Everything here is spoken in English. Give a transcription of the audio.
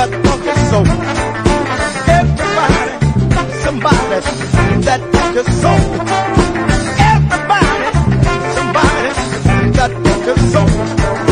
that funky soul. Everybody, somebody, that funky soul. Everybody, somebody, that funky soul.